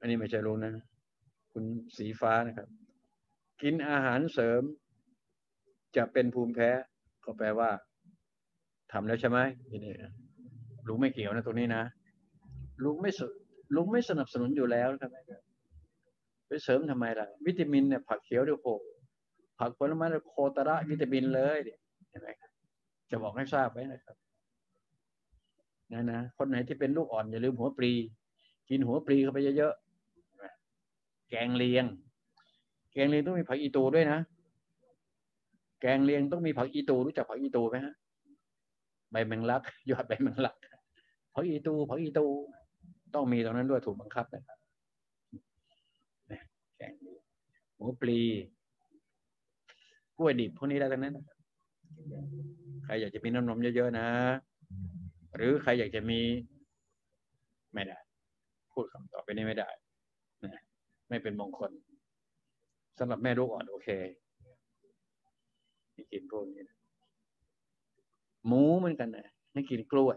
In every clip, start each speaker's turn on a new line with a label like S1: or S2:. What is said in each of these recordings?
S1: อันนี้ไม่ใช่ลุงนะ คุณสีฟ้านะครับ กินอาหารเสริม จะเป็นภูมิแพ้ ก็แปลว่าทำแล้วใช่ไหมนี่ลุงไม่เกี่ยวนะตรงนี้นะลุงไม่สลุงไม่สนับสนุนอยู่แล้วทำไมไปเสริมทำไมล่ะ วิตามินเนี่ยผักเขียวเดี๋ยวโผผักผลไม้โคตระวิตามินเลยเห็นไหมครับจะบอกให้ทราบไว้นะครับนะนะคนไหนที่เป็นลูกอ่อนอย่าลืมหัวปลี กินหัวปลีเข้าไปเยอะ แกงเลียง แกงเลียงต้องมีผักอีตูด้วยนะ แกงเลียงต้องมีผักอีตูรู้จักผักอีตูไหมฮะใบแมงลักยอดใบแมงลักผักอีตูผักอีตูต้องมีตรงนั้นด้วยถูกบังคับนะครับแกงหัวปลีกล้วยดิบพวกนี้ได้ทั้งนั้นใครอยากจะมีน้ำนมเยอะๆนะ หรือใครอยากจะมีไม่ได้ พูดคำต่อไปนี้ไม่ได้ ไม่เป็นมงคลสำหรับแม่ลูกอ่อนโอเคไม่กินพวกนี้หมูเหมือนกันนะให้กินกล้วย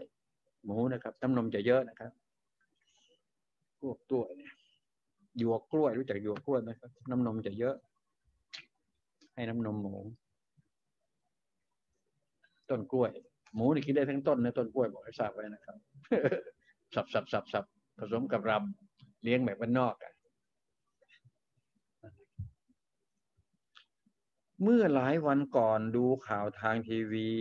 S1: หมูนะครับน้ำนมจะเยอะนะครับพวกตัวเนี่ยหยวกกล้วยรู้จักหยวกกล้วยไหมครับน้ำนมจะเยอะ ให้น้ำนมหมู ต้นกล้วย หมูนี่กินได้ทั้งต้นนะต้นกล้วยบอกให้ทราบไว้นะครับ สับสับสับสับผสมกับรำเลี้ยงแบบบ้านนอกอะ เมื่อหลายวันก่อนดูข่าวทางทีวี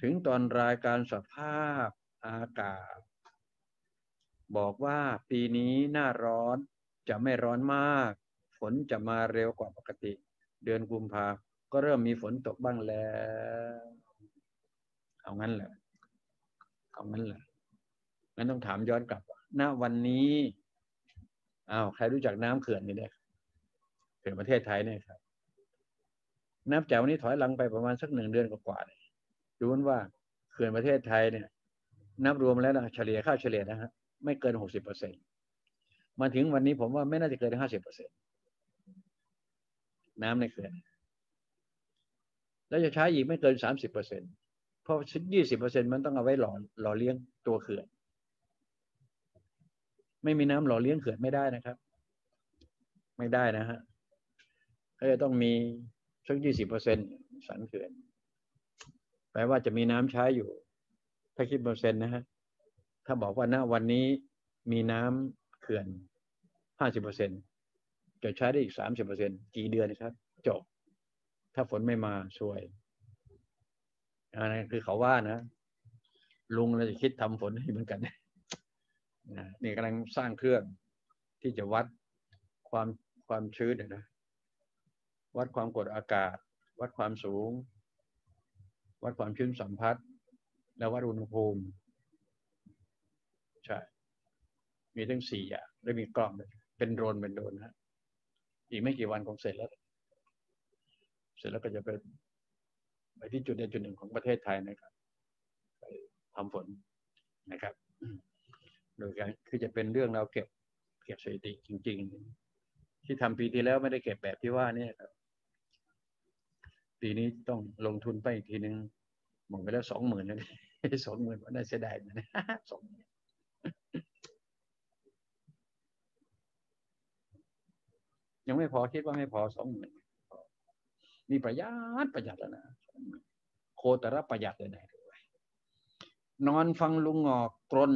S1: ถึงตอนรายการสภาพอากาศ บอกว่าปีนี้หน้าร้อนจะไม่ร้อนมาก ฝนจะมาเร็วกว่าปกติ เดือนกุมภาก็เริ่มมีฝนตกบ้างแล้ว เอางั้นเหรอเอางั้นเหรองั้นต้องถามย้อนกลับณวันนี้อ้าวใครรู้จักน้ำเขื่อนนี่เนี่ยเขื่อนประเทศไทยเนี่ยครับ นับจากวันนี้ถอยหลังไปประมาณสักหนึ่งเดือนกว่าๆดูว่าเขื่อนประเทศไทยเนี่ย นับรวมแล้วนะเฉลี่ยค่าเฉลี่ยนะฮะไม่เกินหกสิบเปอร์เซ็นมาถึงวันนี้ผมว่าไม่น่าจะเกินห้าสิบเปอร์เซ็นต์น้ำในเขื่อนแล้วจะใช้อีกไม่เกินสามสิบเปอร์เซ็นเพราะยี่สิบเปอร์เซ็นมันต้องเอาไว้หล่อหล่อเลี้ยงตัวเขื่อน ไม่มีน้ำหล่อเลี้ยงเขื่อนไม่ได้นะครับ ไม่ได้นะฮะก็จะต้องมี สักยี่สิบเปอร์เซ็นสันเขื่อนแปลว่าจะมีน้ำใช้อยู่ ถ้าคิดเปอร์เซ็นต์นะฮะถ้าบอกว่าณวันนี้มีน้ำเขื่อนห้าสิบเปอร์เซ็นต์จะใช้ได้อีกสามสิบเปอร์เซ็นกี่เดือนครับ จบ ถ้าฝนไม่มาช่วยอันนั้นคือเขาว่านะ ลุงเราจะคิดทำฝนให้เหมือนกันนี่กำลังสร้างเครื่องที่จะวัดความความชื้นนะ วัดความกดอากาศ วัดความสูง วัดความชื้นสัมผัส แล้ววัดอุณหภูมิ ใช่ มีทั้งสี่อย่างและมีกล้องเป็นโดรนเป็นโดรนนะอีกไม่กี่วันคงเสร็จแล้ว เสร็จแล้วก็จะไปไปที่จุดใดจุดหนึ่งของประเทศไทยนะครับไปทำฝนนะครับ โดยการคือจะเป็นเรื่องเราเก็บเก็บสถิติจริง ๆ ที่ทำปีที่แล้วไม่ได้เก็บแบบที่ว่านี่ครับ ปีนี้ต้องลงทุนไปอีกทีนึงหมดไปแล้วสองหมื่นเลยสองหมื่นว่าได้เสียดายนะสองยังไม่พอคิดว่าไม่พอสองหมื่นมีประหยัดประหยัดแล้วนะโคตรประหยัดเลยนะนอนฟังลุงงอกกรน